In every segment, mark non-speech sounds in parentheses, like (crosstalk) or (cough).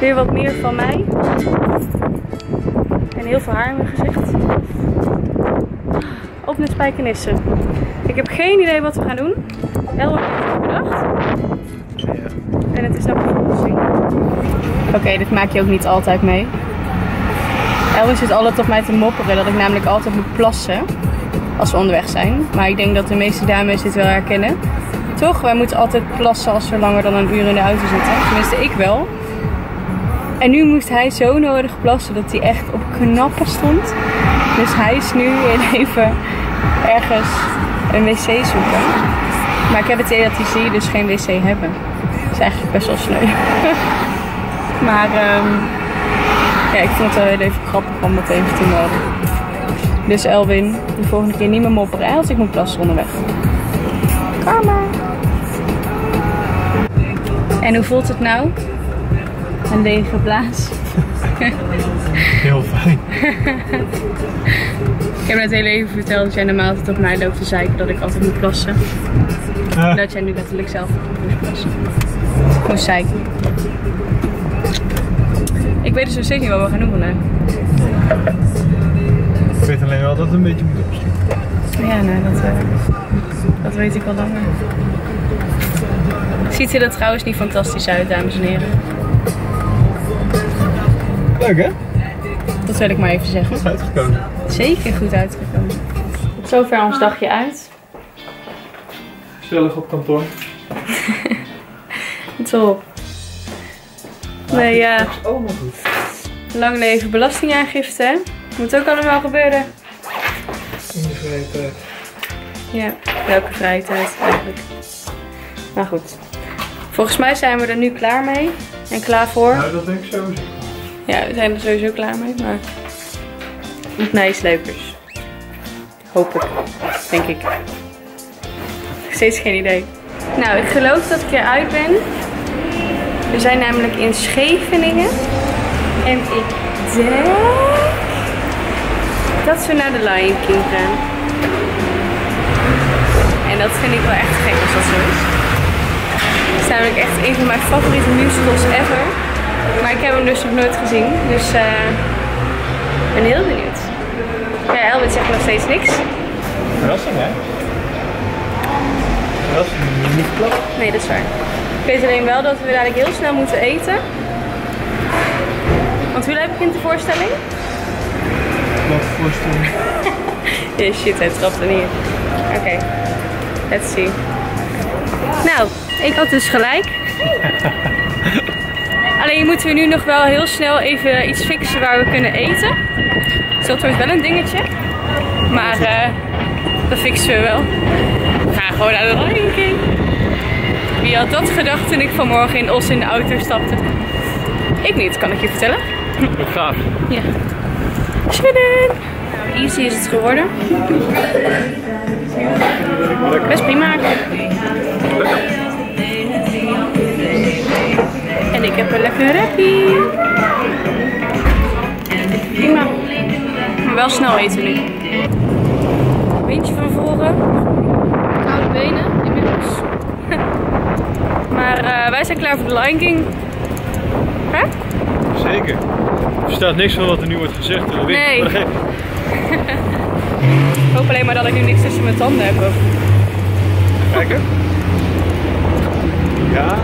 Weer wat meer van mij. En heel veel haar in mijn gezicht. Op met spijkenissen. Ik heb geen idee wat we gaan doen. Elke heeft het bedacht. En het is nog een verrassing. Oké, dit maak je ook niet altijd mee. Elwin zit altijd op mij te mopperen dat ik namelijk altijd moet plassen als we onderweg zijn. Maar ik denk dat de meeste dames dit wel herkennen. Toch? Wij moeten altijd plassen als we langer dan een uur in de auto zitten. Tenminste, ik wel. En nu moest hij zo nodig plassen dat hij echt op knappen stond. Dus hij is nu (laughs) even ergens een wc zoeken. Maar ik heb het idee dat hij zie dus geen wc hebben. Dat is eigenlijk best wel sneu. (laughs) maar ehm, ja, ik vond het wel heel even grappig om dat even te melden. Dus Elwin, de volgende keer niet meer mopperen als ik moet plassen onderweg. Karma. En hoe voelt het nou? Een lege blaas. Heel fijn. (laughs) Ik heb net heel even verteld dat jij normaal altijd op mij loopt te zeiken dat ik altijd moet plassen. Dat jij nu letterlijk zelf moest plassen. Moest zeiken. Ik weet dus nog steeds niet wat we gaan doen vandaag. ik weet alleen wel dat het een beetje moet opschieten. Ja, nee, dat, eh, dat weet ik al langer. Ziet er er trouwens niet fantastisch uit, dames en heren. Leuk hè? Dat wil ik maar even zeggen. Is uitgekomen. Zeker goed uitgekomen. Tot zover ons dagje uit. Gezellig op kantoor. (laughs) Top. Nee, ja. Goed. Lang leven belastingaangifte. hè? Moet ook allemaal gebeuren. In de vrije tijd. Ja, welke vrije tijd eigenlijk. Maar goed. Volgens mij zijn we er nu klaar mee. En klaar voor. Nou, dat denk ik sowieso. Ja, we zijn er sowieso klaar mee. Maar nog nijsleupers. Hoop ik. Denk ik. Steeds geen idee. Nou, ik geloof dat ik eruit ben. We zijn namelijk in Scheveningen. En ik denk dat we naar de Lion King gaan. En dat vind ik wel echt gek als dat zo is. Het is namelijk echt een van mijn favoriete musicals ever. Maar ik heb hem dus nog nooit gezien. Dus eh, ik ben heel benieuwd. Ja, Elwin zegt nog steeds niks. Verrassing hè? Verrassing, niet klap. Nee, dat is waar. Ik weet alleen wel dat we dadelijk heel snel moeten eten. Want hoe laat begint de voorstelling? Wat voorstellen. (laughs) Ja, shit, hij trapt er niet in. Oké, let's see. Nou, ik had dus gelijk. (laughs) Alleen moeten we nu nog wel heel snel even iets fixen waar we kunnen eten. Dus dat wordt wel een dingetje. Maar eh, dat fixen we wel. We gaan gewoon naar de Lion King. Wie had dat gedacht toen ik vanmorgen in Os in de auto stapte? Ik niet, kan ik je vertellen. Gaaf. Ja. Spinnen! Nou, easy is het geworden. Best prima. En ik heb een lekker rappie. Prima. Maar wel snel eten nu. Windje van voren. Koude benen inmiddels. (laughs) maar eh, wij zijn klaar voor de Lion King. Hè? Zeker. Er staat niks van wat er nu wordt gezegd. ik. Nee. (laughs) Ik hoop alleen maar dat ik nu niks tussen mijn tanden heb. Kijken. Ja,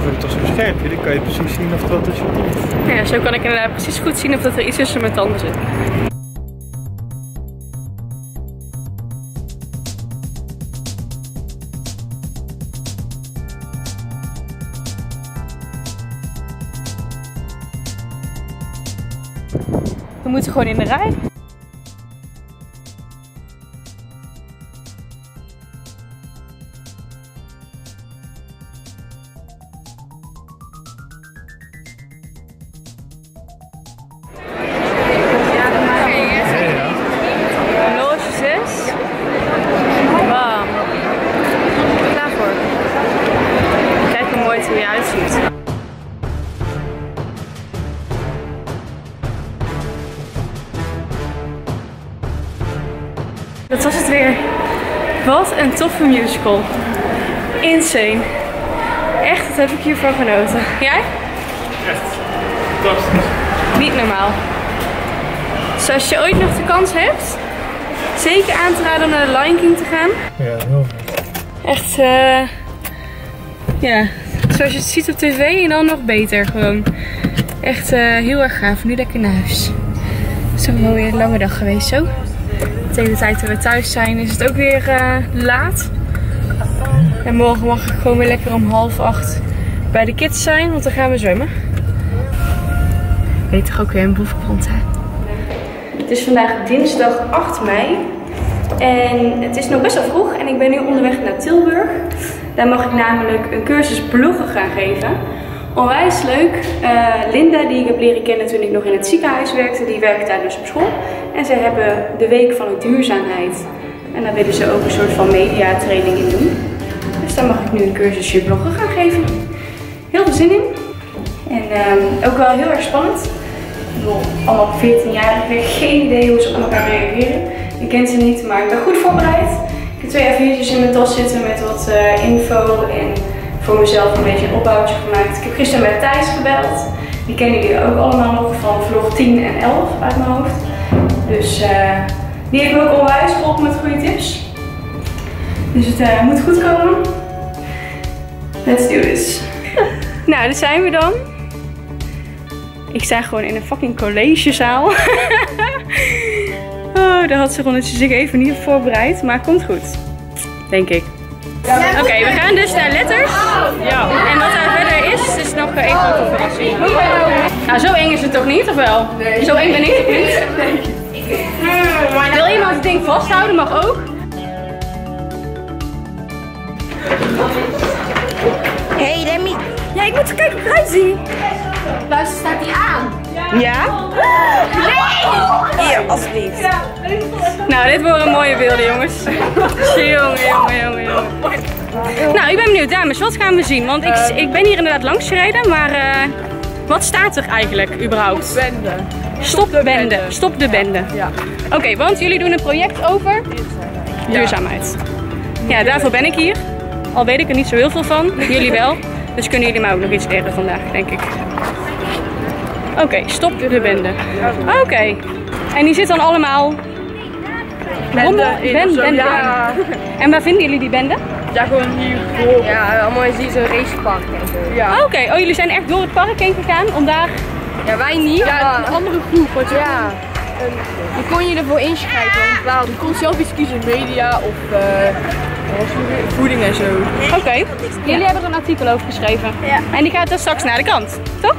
Daarvoor toch zo scherp. hè? Dan kan je precies zien of dat is wat niet. Ja, zo kan ik inderdaad precies goed zien of dat er iets tussen mijn tanden zit. We moeten gewoon in de rij. Dat was het weer. Wat een toffe musical. insane. Echt, wat heb ik hiervan genoten. Jij? Echt fantastisch. Niet normaal. Dus als je ooit nog de kans hebt, zeker aan te raden om naar de Lion King te gaan. Ja, heel goed. Echt, eh ja, zoals je het ziet op tv en dan nog beter gewoon. Echt eh, heel erg gaaf. Nu lekker naar huis. Zo'n mooie lange dag geweest zo. Tegen de tijd dat we thuis zijn is het ook weer eh, laat. En morgen mag ik gewoon weer lekker om half acht bij de kids zijn, want dan gaan we zwemmen. Weet toch ook weer een boefgrond hè? Het is vandaag dinsdag 8 mei. En het is nog best wel vroeg en ik ben nu onderweg naar Tilburg. Daar mag ik namelijk een cursus bloggen gaan geven. Onwijs leuk. Eh, Linda, die ik heb leren kennen toen ik nog in het ziekenhuis werkte, die werkt daar dus op school. En ze hebben de week van de duurzaamheid. En daar willen ze ook een soort van mediatraining in doen. Dus daar mag ik nu een cursusje bloggen gaan geven. Heel veel zin in. En ehm, ook wel heel erg spannend. Ik bedoel, allemaal 14 jaar, ik heb geen idee hoe ze op elkaar reageren. Ik ken ze niet, maar ik ben goed voorbereid. Ik heb twee A4'tjes in mijn tas zitten met wat eh, info en voor mezelf een beetje een opbouwtje gemaakt. Ik heb gisteren met Thijs gebeld. Die kennen jullie ook allemaal nog van vlog 10 en 11 uit mijn hoofd. Dus eh, die heeft me ook onwijs geholpen met goede tips. Dus het eh, moet goed komen. Let's do this. (laughs) nou, daar zijn we dan. Ik sta gewoon in een fucking collegezaal. (laughs) oh, daar had ze gewoon zich even niet op voorbereid. Maar komt goed. Denk ik. Oké, we gaan dus naar letters. Ja. En wat daar verder is, is nog even een conferentie. Nou, zo eng is het toch niet, of wel? Nee. Zo eng ben ik toch niet? Nee. Wil iemand het ding vasthouden? Mag ook. Hey Demi. Ja, ik moet kijken hoe ik eruit zie. Luister, staat die aan? Ja? Hier, alsjeblieft. Nou, dit worden mooie beelden, jongens. (laughs) jongen, jongen, jongen, jongen. Nou, ik ben benieuwd, dames, wat gaan we zien? Want ik, ik ben hier inderdaad langs gereden, maar eh, wat staat er eigenlijk überhaupt? Bende. Stop de bende. Stop de bende. Ja. Oké, want jullie doen een project over duurzaamheid. Ja, daarvoor ben ik hier. Al weet ik er niet zo heel veel van, jullie wel. Dus kunnen jullie mij ook nog iets leren vandaag, denk ik. Oké, stop de bende. Oké. En die zit dan allemaal... Rommel? in Ben, of zo, bende. ja. En waar vinden jullie die bende? Ja, gewoon hier voor. Ja, allemaal in zo'n racepark en zo. Ja. Oké, oh jullie zijn echt door het park heen gegaan om daar... Ja, wij niet. Ja, een andere groep. Want je, ja. Je kon je ervoor inschrijven. bepaalde je kon zelf iets kiezen, media of eh, voeding en zo. Oké, jullie hebben er een artikel over geschreven. Ja. En die gaat dan straks naar de kant, toch?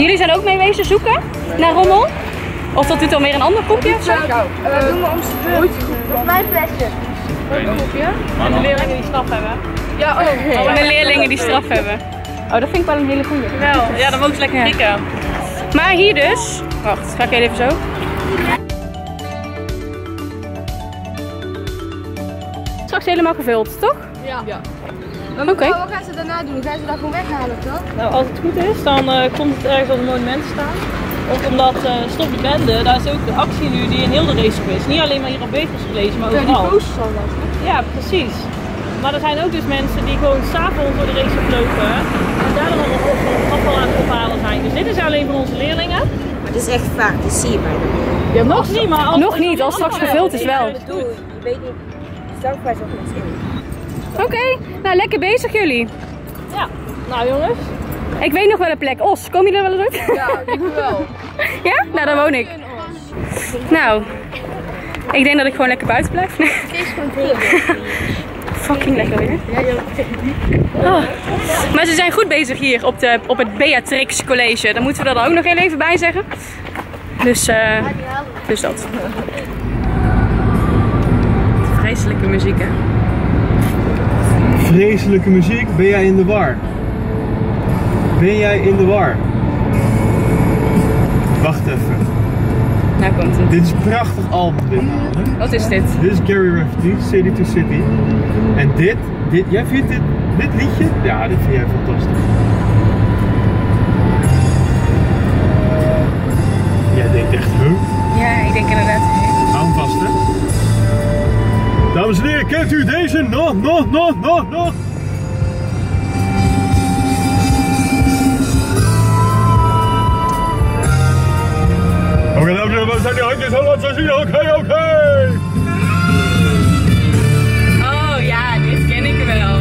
Jullie zijn ook mee wezen zoeken naar rommel? Of dat doet dan weer een ander groepje of zo? Gauw. Dat doen we om Ooit. Op mijn flesje. En de leerlingen die straf hebben. Ja, oh. En de leerlingen die straf hebben. Oh, dat vind ik wel een hele goeie. Wel, ja, dan mogen ze lekker krikken. Maar hier dus... Wacht, ga ik even zo. Straks helemaal gevuld, toch? Ja. ja. Oké. Wat gaan ze daarna doen? Gaan ze dat gewoon weghalen, toch? Nou, als het goed is, dan eh, komt het ergens op een monument staan. Ook omdat eh, Stop de Bende, daar is ook de actie nu die in heel de race is. Niet alleen maar hier op Beekers gelezen, maar Ja, die overal. posters al dat. Ja, precies. Maar er zijn ook dus mensen die gewoon s'avonds voor de race oplopen en daar dan nog op- afval aan het ophalen zijn. Dus dit is alleen voor onze leerlingen. Maar het is echt vaak, dat zie je bijna niet. Ja, nog niet, maar als, Nog niet, als straks gevuld is wel. Je weet niet. Staat vast ook niks in. Oké, nou lekker bezig jullie. Ja, nou jongens. Ik weet nog wel een plek. Os, kom je er wel eens uit? Ja, ik wel. (laughs) Ja? Nou, daar woon ik. Nou, ik denk dat ik gewoon lekker buiten blijf. (laughs) Nee. Fucking lekker weer. Oh. Maar ze zijn goed bezig hier op, de, op het Beatrix College. Dan moeten we dan ook nog heel even bij zeggen. Dus, eh dus dat. Vreselijke muziek, hè? Vreselijke muziek, ben jij in de war? Ben jij in de war? Wacht even. Nou komt het. Dit is een prachtig album dit namelijk. Wat is dit? Dit is Gary Rafferty, City to City. En dit, dit, jij vindt dit, dit liedje? Ja, dit vind jij fantastisch. Jij denkt echt, huh? Ja, ik denk inderdaad. Hou hem vast, hè. Dames en heren, kent u deze? Nog, nog, nog, nog, nog. Oké, dames en heren, we zijn die handjes al laten zien. Oké, oké. Oh ja, dit ken ik wel.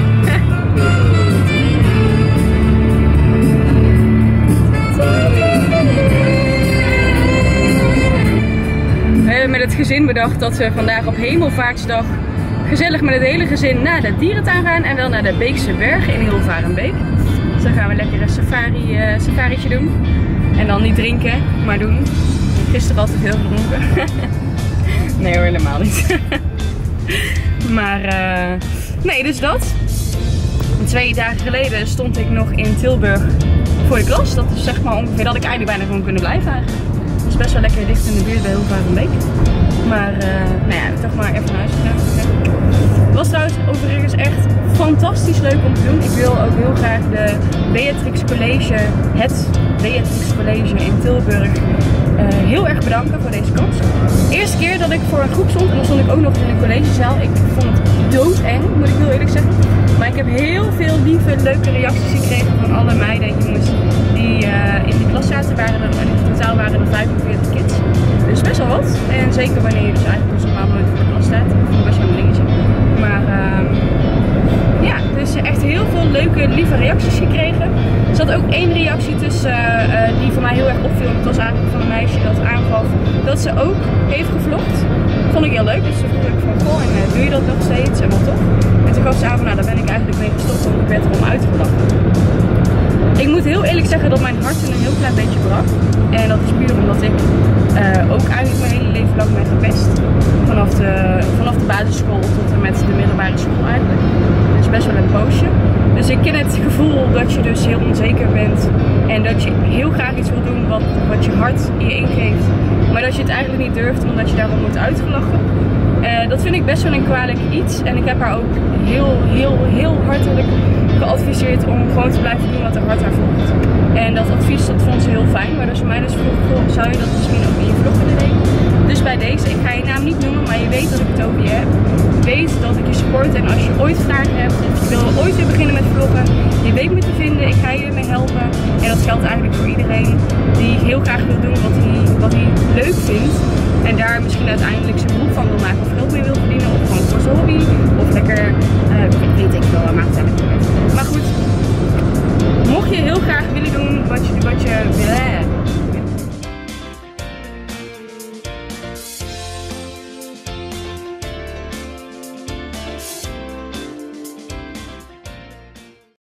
We (laughs) eh, hebben met het gezin bedacht dat ze vandaag op Hemelvaartsdag gezellig met het hele gezin naar de dierentuin gaan en wel naar de Beekse Bergen in Hilvarenbeek. Dus dan gaan we lekker een safari, uh, safarietje doen. En dan niet drinken, maar doen. Gisteren al te veel gedronken. (laughs) nee hoor, helemaal niet. (laughs) maar uh, nee, dus dat. Twee dagen geleden stond ik nog in Tilburg voor de klas. Dat is zeg maar ongeveer dat ik eigenlijk bijna gewoon kunnen blijven eigenlijk. Het is best wel lekker dicht in de buurt bij Hilvarenbeek. Maar uh, nou ja, toch maar even naar huis. Het was trouwens overigens echt fantastisch leuk om te doen. Ik wil ook heel graag de Beatrix College, het Beatrix College in Tilburg, uh, heel erg bedanken voor deze kans. Eerste keer dat ik voor een groep stond, en dan stond ik ook nog in een collegezaal, ik vond het doodeng, moet ik heel eerlijk zeggen. Maar ik heb heel veel lieve, leuke reacties gekregen van alle meiden en jongens die uh, in die klas zaten. Waren er, in totaal waren er 45 kids. Dus best wel wat. Zeker wanneer je dus eigenlijk dus normaal nooit voor de klas staat. Ik best wel een dingetje. Maar uh, ja, dus echt heel veel leuke, lieve reacties gekregen. Er zat ook één reactie tussen uh, die voor mij heel erg opviel. Het was eigenlijk van een meisje dat aangaf dat ze ook heeft gevlogd. Vond ik heel leuk. Dus toen vroeg ik van, goh, en doe je dat nog steeds? En wat toch? En toen gaf ze aan van, nou daar ben ik eigenlijk mee gestopt, want ik werd erom uitgelachen. Moet heel eerlijk zeggen dat mijn hart een heel klein beetje brak. En dat is puur omdat ik uh, ook eigenlijk mijn hele leven lang ben gepest. Vanaf de, vanaf de basisschool tot en met de middelbare school eigenlijk. Dus best wel een poosje. Dus ik ken het gevoel dat je dus heel onzeker bent. En dat je heel graag iets wil doen wat, wat je hart je ingeeft. Maar dat je het eigenlijk niet durft omdat je daarom wordt uitgelachen. Uh, dat vind ik best wel een kwalijk iets. En ik heb haar ook heel, heel, heel hartelijk geadviseerd om gewoon te blijven doen wat haar hart haar volgt. En dat advies dat vond ze heel fijn. Maar dus voor mij dus vroeg, zou je dat misschien ook in je vlog willen? Dus bij deze, ik ga je naam niet noemen, maar je weet dat ik het over je heb. Weet dat ik je support en als je ooit vragen hebt, of je wil ooit weer beginnen met vloggen, je weet me te vinden, ik ga je ermee helpen. En dat geldt eigenlijk voor iedereen die heel graag wil doen wat hij, wat hij misschien uiteindelijk zijn beroep van wil maken of geld mee wil verdienen. Of gewoon voor zijn hobby. Of lekker, uh, weet ik wel, maakt het eigenlijk. Maar goed, mocht je heel graag willen doen wat je, wat je,